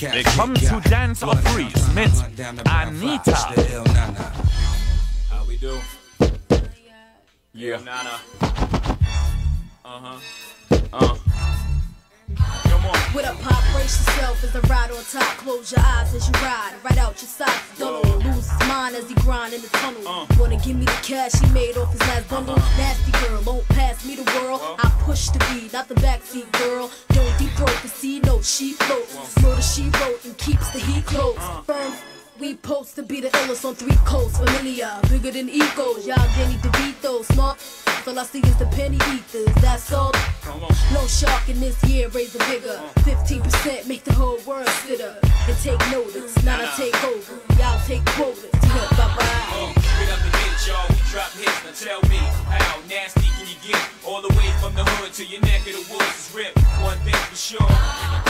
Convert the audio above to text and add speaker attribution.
Speaker 1: They come to dance or freeze. Meet Anita.
Speaker 2: How we do? Yeah. Nana. Uh-huh. Uh.
Speaker 3: With a pop, brace yourself as I ride on top. Close your eyes as you ride, right out your socks. Don't lose his mind as he grind in the tunnel.
Speaker 2: Uh.
Speaker 3: Wanna give me the cash he made off his last bundle? Girl, won't pass me the world. I push the beat, not the backseat girl. Don't deep throat the sea, no she floats. Murder she wrote and keeps the heat close. Firm. We post to be the illest on three coasts. Familiar, bigger than egos. Y'all get need to Danny DeVito, smart. All I see is the penny ethers. That's all. No shark in this year, raise the bigger. 15% make the whole world sit up And take notice, Now I take over. Y'all take quotas. bye bye.
Speaker 2: Uh, get up get it, y'all. We drop hits. Now tell me, how nasty to your neck of the woods is ripped. One thing for sure.